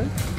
дальше.